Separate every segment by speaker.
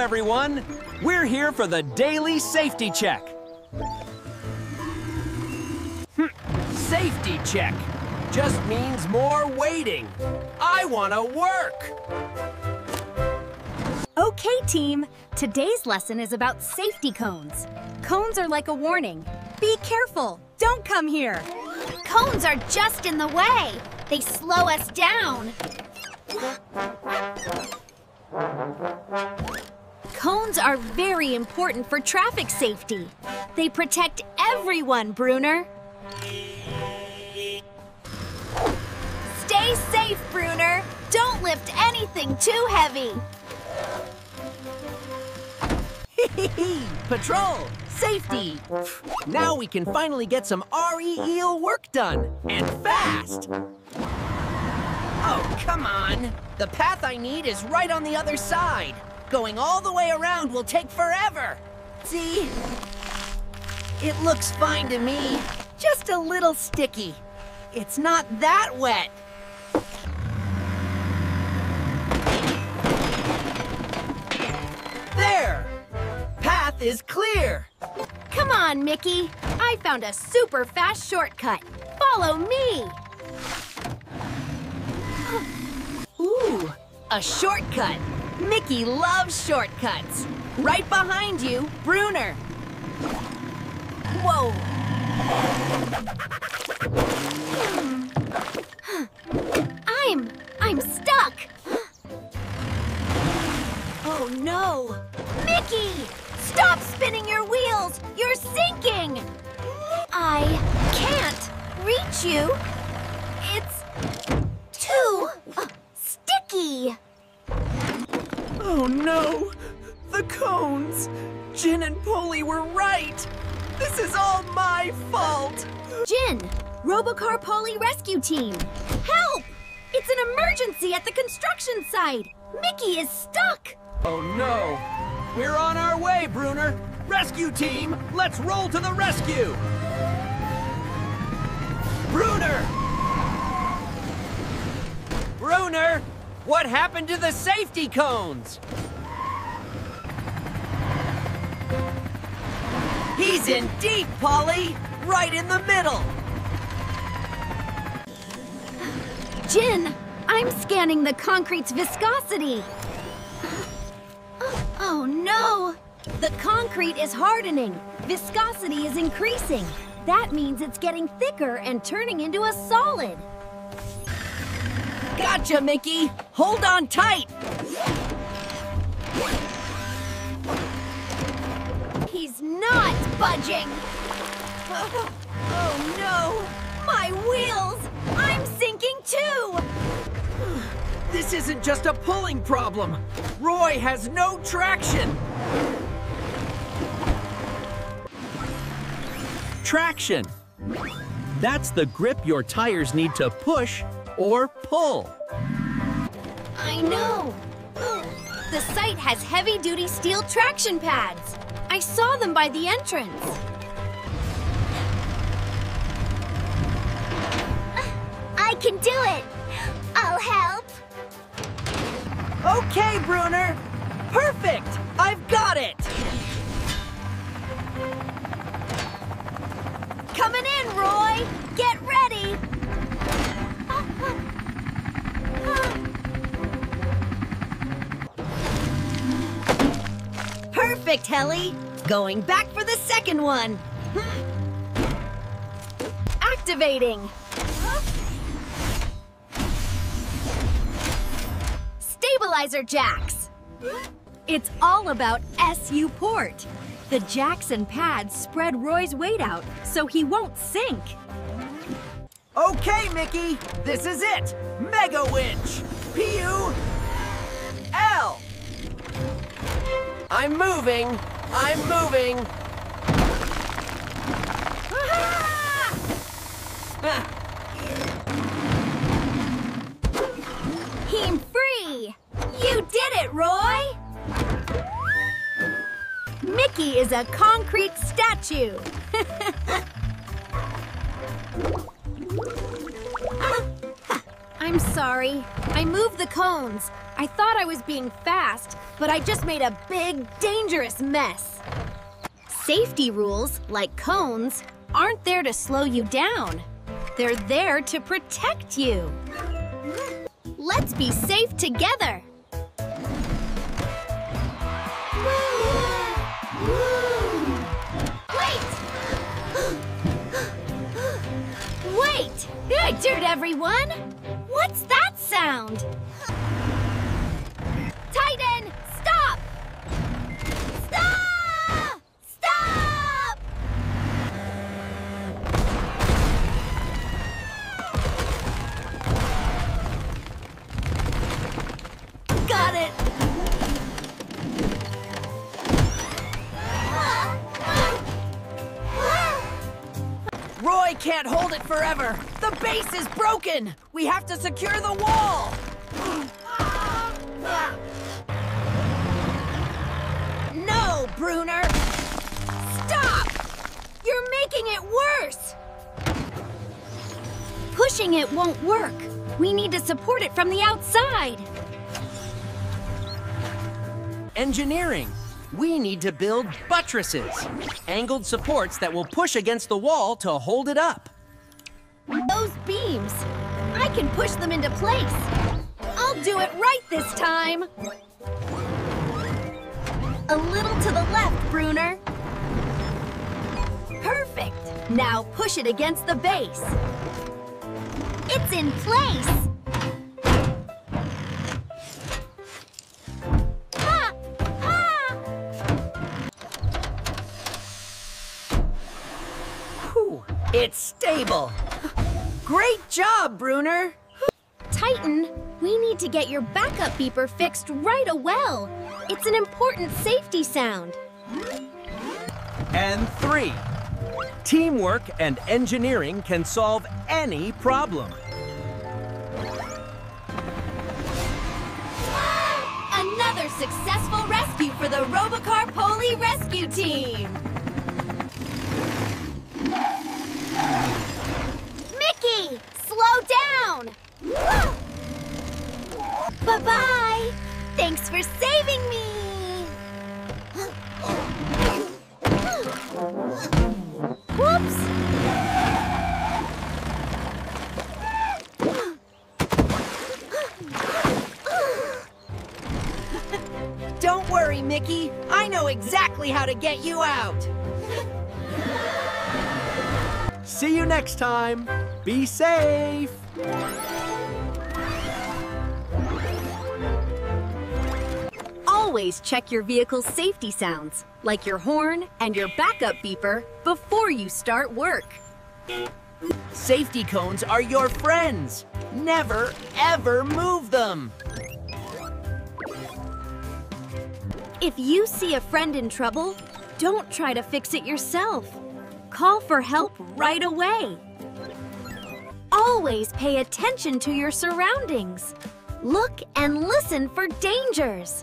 Speaker 1: everyone. We're here for the daily safety check. Safety check just means more waiting. I want to work.
Speaker 2: Okay, team. Today's lesson is about safety cones. Cones are like a warning. Be careful. Don't come here.
Speaker 3: Cones are just in the way. They slow us down.
Speaker 2: Cones are very important for traffic safety. They protect everyone, Bruner.
Speaker 3: Stay safe, Bruner. Don't lift anything too heavy.
Speaker 1: Patrol, safety. Now we can finally get some REEL work done, and fast. Oh, come on. The path I need is right on the other side. Going all the way around will take forever. See? It looks fine to me. Just a little sticky. It's not that wet. There! Path is clear.
Speaker 3: Come on, Micky. I found a super fast shortcut. Follow me.
Speaker 1: Ooh, a shortcut. Micky loves shortcuts. Right behind you, Bruner. Whoa. Oh no. The cones. Jin and Poli were right. This is all my fault.
Speaker 2: Jin, Robocar Poli Rescue Team.
Speaker 3: Help! It's an emergency at the construction site. Micky is stuck.
Speaker 1: Oh no. We're on our way, Bruner. Rescue team, let's roll to the rescue. Bruner! Bruner, what happened to the safety cones? He's in deep, Poli. Right in the middle.
Speaker 2: Jin, I'm scanning the concrete's viscosity. Oh, oh no! The concrete is hardening. Viscosity is increasing. That means it's getting thicker and turning into a solid.
Speaker 1: Gotcha, Micky. Hold on tight.
Speaker 3: He's not budging.
Speaker 1: Oh no!
Speaker 3: My wheels! I'm sinking too!
Speaker 1: This isn't just a pulling problem. Roy has no traction. Traction. That's the grip your tires need to push or pull.
Speaker 2: I know. The site has heavy-duty steel traction pads. I saw them by the entrance.
Speaker 3: I can do it! I'll help!
Speaker 1: Okay, Bruner. Perfect. I've got it.
Speaker 3: Coming in, Roy!
Speaker 2: Perfect, Helly. Going back for the second one. Hmm. Activating. Stabilizer jacks. It's all about SU port. The jacks and pads spread Roy's weight out so he won't sink.
Speaker 1: Okay, Micky. This is it. Mega winch. P-U I'm moving. I'm moving.
Speaker 3: Team free! You did it, Roy!
Speaker 2: Micky is a concrete statue. I'm sorry. I moved the cones. I thought I was being fast, but I just made a big, dangerous mess. Safety rules, like cones, aren't there to slow you down. They're there to protect you. Let's be safe together. Wait! Wait! Good dirt, everyone! What's that sound?
Speaker 1: Can't hold it forever! The base is broken! We have to secure the wall! No, Bruner!
Speaker 2: Stop! You're making it worse! Pushing it won't work. We need to support it from the outside.
Speaker 4: Engineering. We need to build buttresses, angled supports that will push against the wall to hold it up.
Speaker 2: Those beams, I can push them into place. I'll do it right this time. A little to the left, Bruner. Perfect. Now push it against the base. It's in place.
Speaker 1: It's stable! Great job, Bruner!
Speaker 2: Titan, we need to get your backup beeper fixed right away. It's an important safety sound.
Speaker 4: And three. Teamwork and engineering can solve any problem.
Speaker 2: Another successful rescue for the Robocar Poli Rescue Team!
Speaker 1: Micky. I know exactly how to get you out.
Speaker 4: See you next time. Be safe.
Speaker 2: Always check your vehicle's safety sounds, like your horn and your backup beeper, before you start work.
Speaker 1: Safety cones are your friends. Never, ever move them.
Speaker 2: If you see a friend in trouble, don't try to fix it yourself. Call for help right away. Always pay attention to your surroundings. Look and listen for dangers.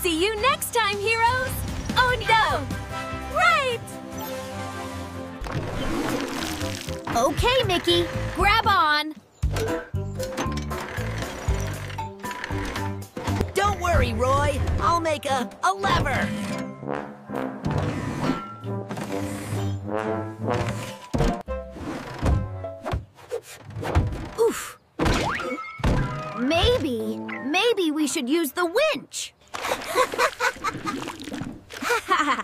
Speaker 2: See you next time, heroes! Oh no! Right! Okay, Micky, grab on.
Speaker 1: Roy. I'll make a, a lever.
Speaker 2: Oof. Maybe, maybe we should use the winch.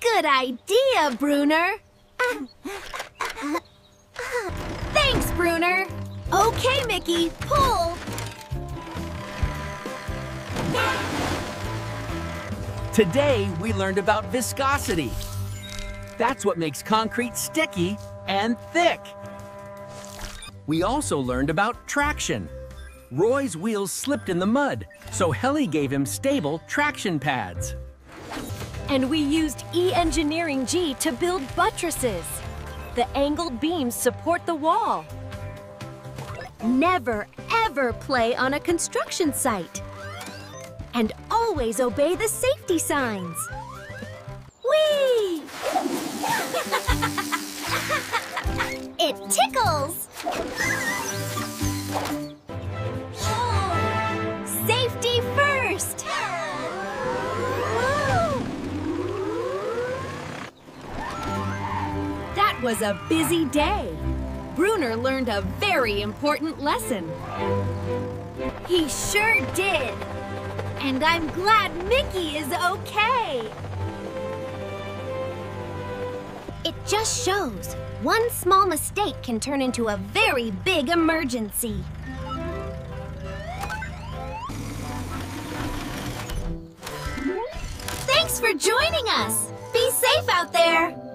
Speaker 2: Good idea, Bruner. Thanks, Bruner. Okay, Micky, pull.
Speaker 4: Today, we learned about viscosity. That's what makes concrete sticky and thick. We also learned about traction. Roy's wheels slipped in the mud, so Helly gave him stable traction pads.
Speaker 2: And we used E-Engineering G to build buttresses. The angled beams support the wall. Never, ever play on a construction site. And always obey the safety signs. Whee! It tickles! Safety first!
Speaker 5: That was a busy day. Bruner learned a very important lesson.
Speaker 2: He sure did! And I'm glad Micky is okay! It just shows one small mistake can turn into a very big emergency. Thanks for joining us! Be safe out there!